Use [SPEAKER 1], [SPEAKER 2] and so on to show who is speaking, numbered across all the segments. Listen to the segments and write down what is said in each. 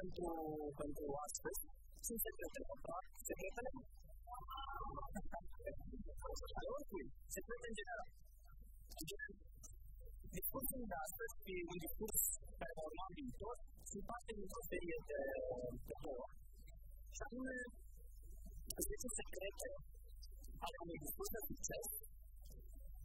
[SPEAKER 1] pentru, pentru astăzi. Sunt secretele fac, secretele secrete în general. Discursul de astăzi și un discurs care va urma în viitor sunt parte dintr-o serie de, de două. Și anume, 10 secrete ale unui discurs de succes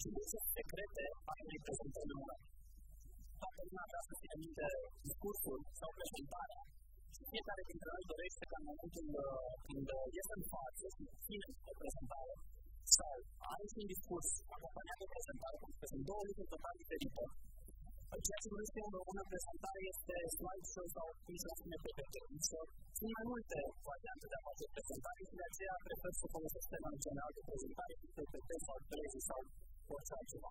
[SPEAKER 1] și 10 secrete ale unei prezentări numărate. Dacă prima această piramidă, discursul sau prezentarea, și fiecare dintre noi dorește ca în momentul când este în față și ține o prezentare, sau are și un discurs acompaniat de prezentare, pentru că sunt două lucruri total diferite, ceea ce să în română prezentare este slideshow sau cum se spune pe televizor. Sunt mai multe variante de a face prezentare și de aceea prefer să folosesc tema în general de prezentare, pe televizor, sau orice altceva.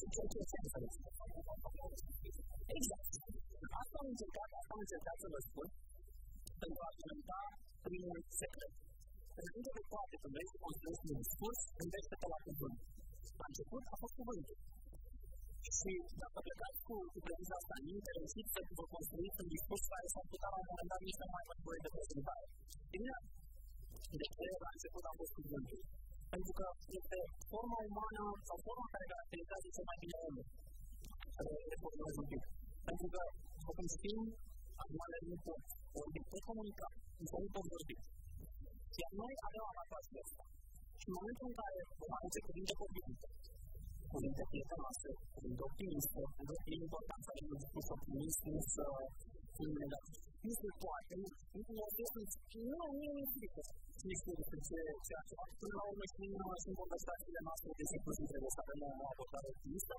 [SPEAKER 1] to take your sense of it. Exact. Asta am încercat, asta am încercat să vă spun, pentru a argumenta secret. Înainte de toate, când vrei să construiești un discurs, gândește-te la cuvânt. La început a fost cuvântul. Și dacă plecați cu, cu premisa asta în minte, reușiți să vă construiți un discurs care s-ar putea la un moment dat nici nu mai mai de prezentare. Bine? Deci, la început fost cuvântul. Pentru că este forma umană sau forma care caracterizează cel mai bine omul. Reformez un pic. Pentru că, după cum știm, animalele nu pot vorbi, pot comunica, nu pot vorbi. Iar noi avem avantajul ăsta. Și în momentul în care vom aduce cuvinte potrivite, cuvinte prietenoase, cuvinte optimiste, pentru că e important să avem un discurs optimist, nu să fim negativ. Nu se poate, nu, nu este, nu, nu e frică. Cine știe despre ce, ce așa. Până la urmă știm, știm conversațiile noastre de zi cu zi, trebuie să avem o abordare optimistă.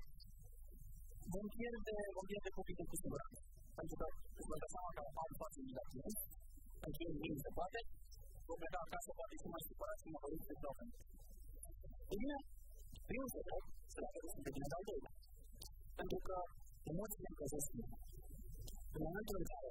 [SPEAKER 1] Vom pierde, vom pierde cuvinte cu siguranță. Pentru că îți vă dați seama că am față negativ, pentru că nu se poate, vom pleca acasă, poate și mai supărați cum mă văd pe doamne. Bine, primul secret se leagă de sfințenia al doilea. Pentru că emoțiile încălzesc mine. În momentul în care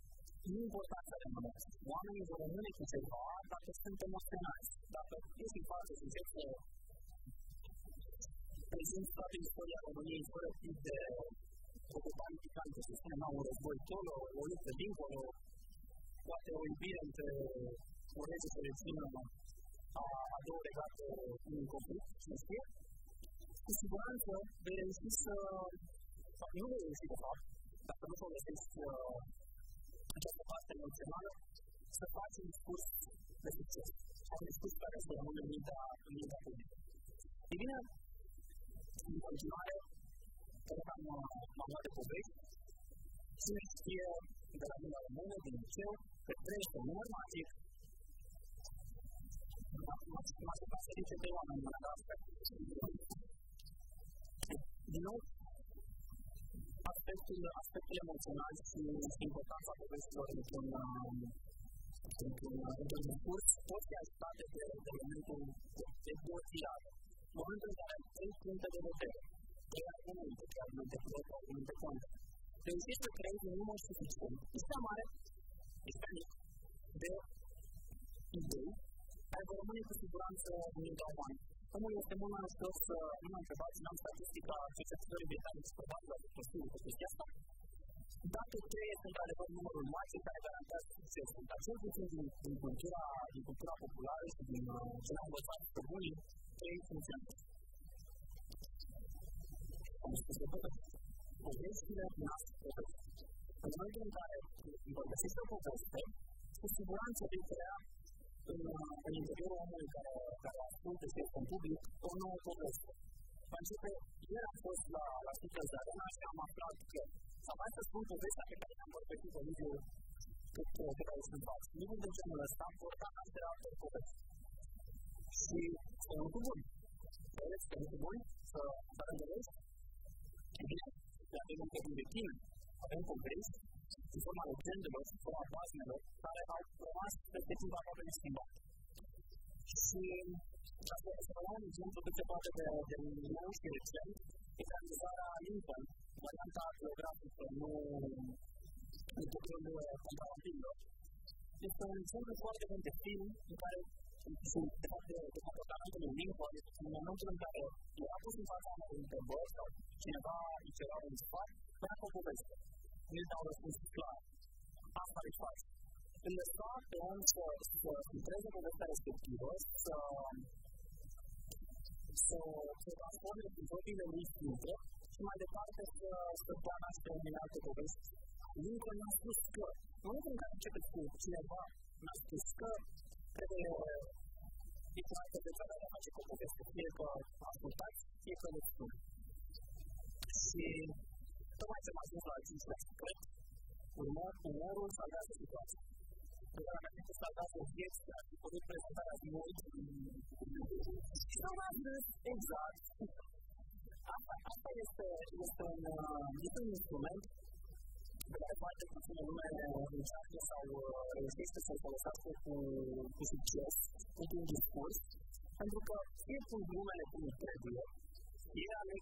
[SPEAKER 1] no importa además, Warren es el único que se va a dar presente emocional, tanto físico como sexual. Presenza de historia como un historia de tanto se llama o el boitolo o el vincolo, poate uibi între a două legate un conflict, să știe. Cu siguranță vei reuși să, sau nu vei reuși de fapt, dacă nu folosești Această parte emoțională să faci un discurs de succes sau un discurs care să rămână în mintea, în mintea publică. Ei bine, în continuare, cred că am, am luat de povești, cine știe de la mine română, din liceu, că trăiește normativ, m-a spus că se zice de oameni în aspecti, aspetti emozionali importanti a questo con un corso, forse a state dell'elemento del dozziato, momento in cui è il punto dell'hotel, è l'argomento che hanno detto l'argomento quando. Pensate che è un numero sufficiente, questa mare, questa lì, del idee, è veramente sicuramente un domani. Тому я думаю, що з in казати нам статистика чи це все вітання з продажу послуги сучасно. Дати те, що далі в одному руматі, та й гарантаж сучасно. А що це і культура, і культура популярності, і чинам вважати тобою, це і функціонер. Тому що це буде повищення нас Ми виглядаємо, бо це все пропозиція, що субвенція від реальних el interior para fuentes de con públic o no tot això. Penso que ja han fost la, les xifres de la nostra amb el plat que abans els puntos d'esta que tenen per fer un vídeo que que era central. Ni un dels que l'estan portant a fer altres coses. Si en un punt és que un punt que parla de la gent que viu de la gent que viu aquí, sabem com és, en forma de péndulos, en forma de plásmido, para dejar lo más perspectiva posible sin Si las personas son totalmente parte del manuscription, y realizar a Lincoln, varianta geográfica, no un poco de contrabando, esto en el centro de un destino, y para su parte de comportamiento de Lincoln, en el momento en que le ha puesto un pasado en el que va a llevar un spot, para poco esto. is our responsibility. Hasta después. En el stock tenemos pues tres documentos respectivos. So, so se transforma en episodio de distinto. Mai departe să săptămâna și terminat de povesti. Lincoln a spus că în momentul în care începeți cu cineva, mi-a spus că trebuie e clar că de care face cu poveste, fie că ascultați, fie că le spune. Și Давайте возможно один час секрет. Умору согласно ситуации. Когда она как-то согласна детства, и будет произойти размой. Что важно? Экзакт. Asta este, este un, este un instrument pe care foarte puțină lume încearcă sau reușește să-l folosească cu, cu succes într-un discurs, pentru că fie pun glumele cum trebuie, fie aleg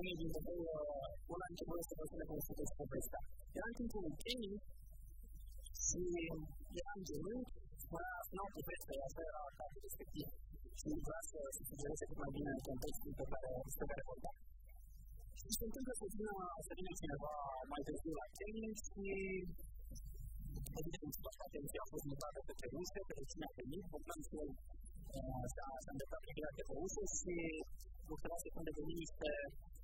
[SPEAKER 1] viene desde un año por esta persona con su respuesta. Y antes de un tenis, si le han llegado, para no ofrecer la cera a la perspectiva. Si gracias a su sugerencia que mantiene el contexto para respetar el contacto. Si se encuentra con una experiencia va más desde la tenis y evidente que la atención fue notada por el uso, pero sin por tanto, se han de participar de uso, si buscará se condefinir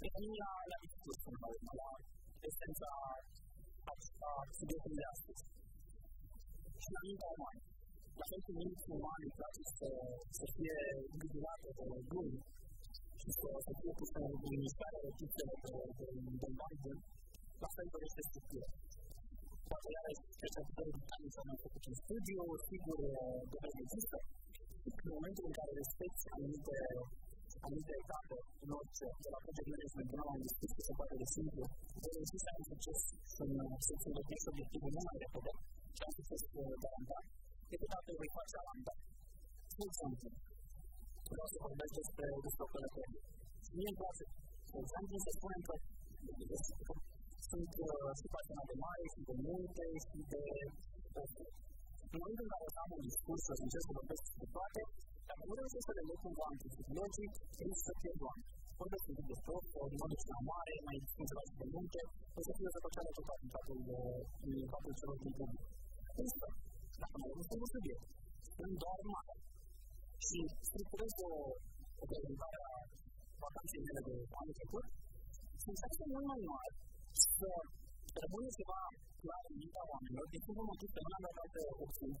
[SPEAKER 1] tenia la ricostruzione del malato e senza subire gli altri. C'è la vita umana, la gente mente umana se si è vigilata con lui, ci sono sempre più di ministero e tutte le del mondo, ma sempre le stesse strutture. Magari c'è sempre più di tanti sono stati in studio, il figlio dove esiste, il momento in cui le stesse hanno all'idea data la della categoria sul brano di spesso si parla di esempio dove si sa che c'è un senso di questo obiettivo non è perché c'è anche questo lambda e che tanto qui qua c'è lambda per esempio però si può leggere per questo quello che mi piace. Per esempio se pone un po' Sunt, se face mai mari, sunt de multe, sunt de... Nu vreau să am un discurs, să încerc să vorbesc despre toate, Numerosos elementos básicos de logic, instruction one, forme sul dettor o in modo chiamare, ma in funzionale del monte, questo filo sta facendo tutto il fatto il fatto cielo del pubblico. Questo, la parola di questo soggetto, non dorma, ci strutturando o per arrivare a vacanze in meno del quale che pur, senza non manuale, se per voi si va la vita uomini, lo dicono tutte, non hanno fatto opzioni.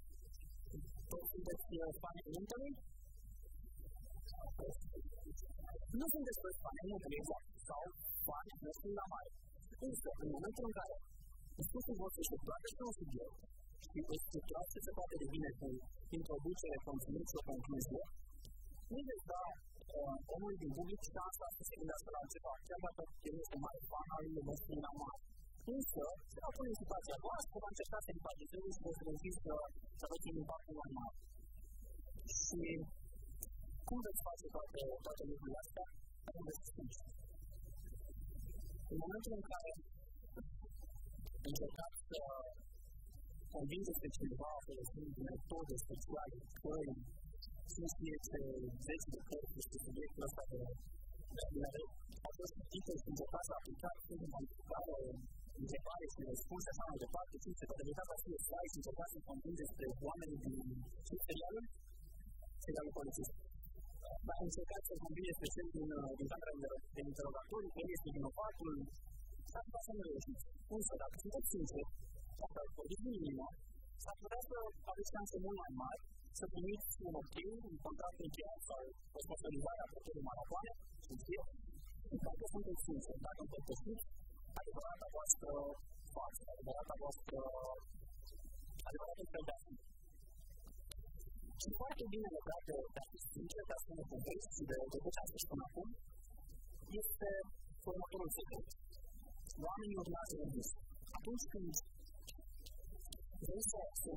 [SPEAKER 1] Poi, se fare mentally, Nothing is worth finding with an exact solve, why it must be not. Instead, the momentum got it. The special work is the directional figure. She was to justice about the divinity, introduce a confidential conclusion. Neither God omul din public și să se gândească la altceva, chiar dacă el este mai banal, el este mai mare. Însă, se va pune în situația noastră, va încerca să empatizeze și să vă că să facem impactul mai mare. Și distintos espacios para que para que la. El momento en que en que a ofrecer un actor sexual puede ser si es el que se ve que la red otros tipos que se a aplicar modificado se parece los cursos los partes y se así es se pasa con un desde Juan se da lo cual existe încercați să convingeți pe cel din, din camera de el este vinovatul, s-ar putea să nu reușiți. Însă, dacă sunteți sinceri, dacă ați vorbit din inimă, s-ar putea să aveți șanse mult mai mari să primiți un ok, un contract încheiat sau o sponsorizare a propriului maratoane, și fie, dacă sunteți sinceri, dacă împărtășiți adevărata voastră față, adevărata voastră adevărata încălzească. Și foarte bine legat de fi sincer, de a spune povesti și de, de ce am spus până acum, este următorul secret. Oamenii urmează un vis. Atunci când vrei să, să,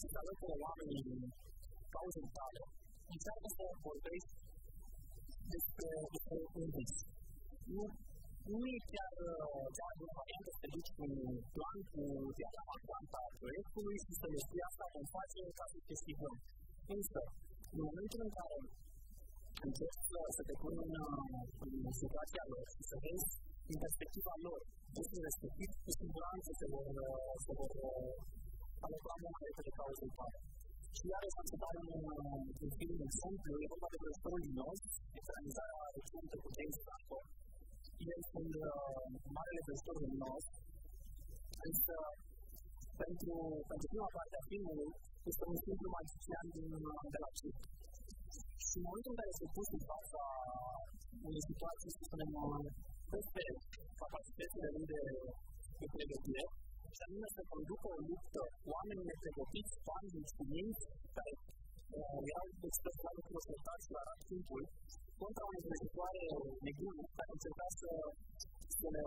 [SPEAKER 1] să te alături oamenii din cauzele tale, încearcă să vorbești despre, despre un vis. Nu, nu e chiar cea mai variantă să te duci cu plan, cu diagrama cuantă a proiectului și să le spui asta vom face ca să te Entonces, en el momento en que empieza se te pone una, una situación, se ve en perspectiva a lor, desde respectiv cu siguranță se vor, se vor de care sunt parte. Și iarăși am să dau un film exemplu, e vorba de profesorul din nou, externalizarea recentă cu James Franco. El sunt marele profesor din nou, însă pentru, pentru prima parte a filmului, simplu magician din, de la circ. Și în momentul în care se pus în fața unei situații, să spunem, peste capacitățile lui de, de pregătire, și anume să conducă o luptă cu oameni nepregătiți, fani, instrumenți, care uh, erau expreși la lucruri respectați la timpul, contra unei vrăjitoare nebune care încerca să, să le,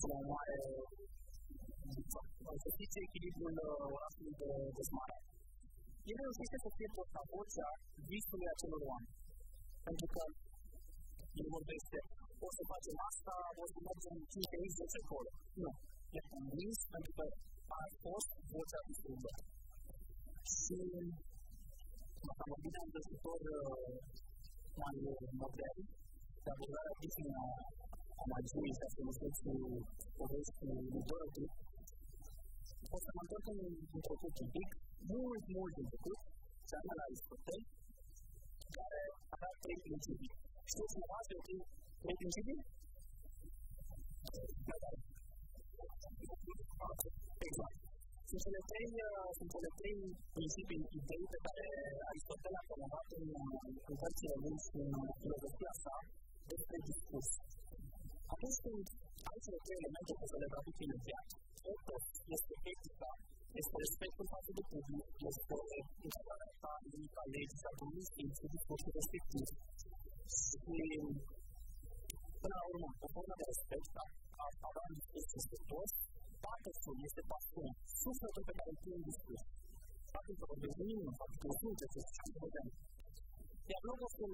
[SPEAKER 1] să le omoare, ejercicio de equilibrio de desmaya. Y él nos dice por la bolsa víspera se lo dan. Pentru că el vorbește, o să facem asta, o să mergem 5 aici, 10 acolo. Nu. E convins pentru a fost vocea visului. Și am vorbit de un vestitor mai modern, de abordarea Disney a magiei și a folosirii poveștii lui o sea, mantengan un poco muy, muy difícil. Se llama la discoteca. Para el principio. Si es más de ti, el Si se le enseña, si se le enseña el principio y te Aristóteles a tener de luz y lo desplaza, es el discurso. A veces hay ciertos elementos que se le da vigilancia. otras específica este respecto fácil de público que se puede instalar a mi país a todos en su discurso respectivo. Trauma, de forma de respeto a parar estes sectores, para que este paso sufra de pegar el tiempo discurso. Para que el dominio, para que el mundo se sienta Y hablamos con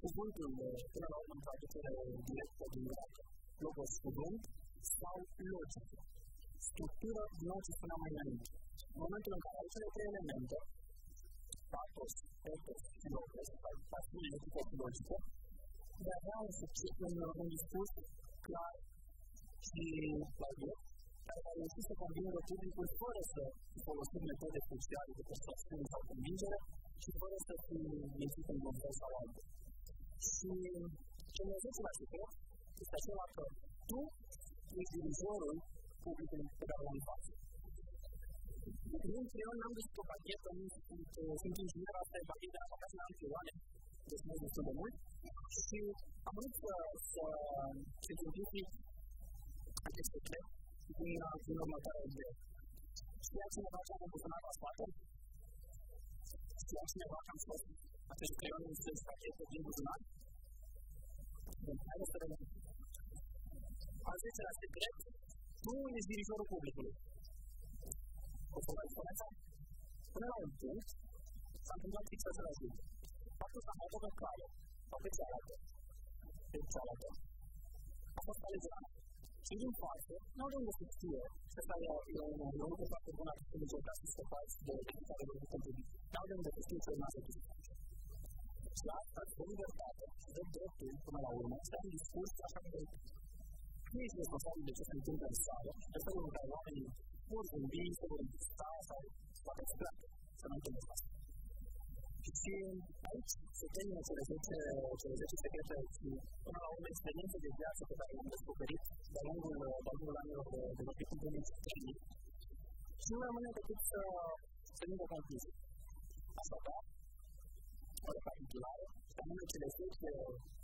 [SPEAKER 1] cuvântul până la urmă, care este director din Irak, logos cuvânt sau logică. estructura no es fenomenalmente. En el momento en que aparecen los tres elementos, datos, hechos y lo principal, fácil y lógico, dará un sujeto en un discurso claro y válido para que el sistema conviene público y por eso folosim metode cruciale de persuasiune sau convingere și fără să fii mințit în un fel sau altul. Și ce ne zice la secret este acela că tu ești dirijorul públicamente para avanzar. La pregunta de un nombre es por cualquier también, sin que ingeniero hasta el partido de la casa de ich que es muy gustoso muy. Si a muchos se Ich a que se cree, una forma matar el dedo. Si hace una baja con persona más baja, si hace una baja con a que se cree un ustedes para que se tiempo sonar, entonces, a veces se hace directo, lui è il pubblico. Questa è la differenza. Non è un punto, tanto non ti sarà giù. Ma questa è una cosa ma che c'è la tua? Che c'è la tua? Ma questa è l'esame. Ci di un quarto, non è un di se fai un lavoro che fa per una intelligenza su sto file, deve diventare un punto di vista. Non è un obiettivo, è una soddisfazione. Ci come fatto un mercato, ci ha detto che come lavoro, ma c'è un discorso a fare Quindi questo foglio c'è sempre un pensato, è solo un cavolo, forse un viso, un stato, quale strato, se non te ne passa. Perché oggi, se tengo se l'esercizio segreto è più, non ho un'esperienza di viaggio che abbiamo scoperto da lungo l'anno dello più di cittadini. Sicuramente questo è un po' confuso. A sapere, ora fa il pilare, almeno c'è l'esercizio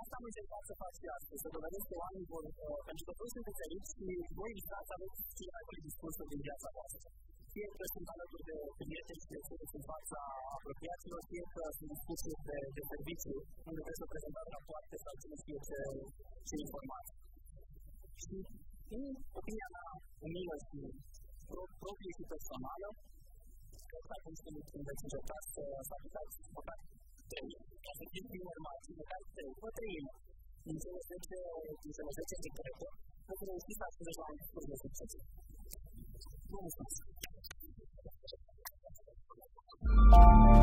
[SPEAKER 1] asta am încercat să fac și astăzi, să dovedesc că oamenii vor, pentru că toți sunt înțelepți și voi intra să aveți cele mai bune discursuri din viața voastră. Fie că sunt alături de prieteni și sunt în fața apropiaților, fie că sunt discursuri de, de serviciu, unde trebuie să prezentați rapoarte sau cine știe ce, ce informații. Și, în opinia mea, umilă și proprie și personală, cred că atunci când sunteți încercați să fabricați măcar trei, ca să fiți din urmați, măcar trei, vă trăim din cele 10, din cele 10 din care vă reușiți să ajungeți la un curs de succes. Vă mulțumesc! Thank you.